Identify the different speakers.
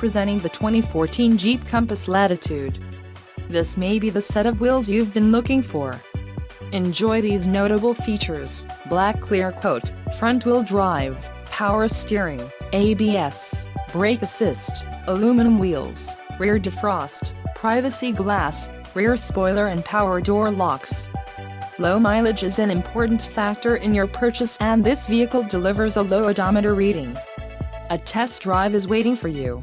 Speaker 1: presenting the 2014 Jeep Compass Latitude. This may be the set of wheels you've been looking for. Enjoy these notable features, black clear coat, front wheel drive, power steering, ABS, brake assist, aluminum wheels, rear defrost, privacy glass, rear spoiler and power door locks. Low mileage is an important factor in your purchase and this vehicle delivers a low odometer reading. A test drive is waiting for you.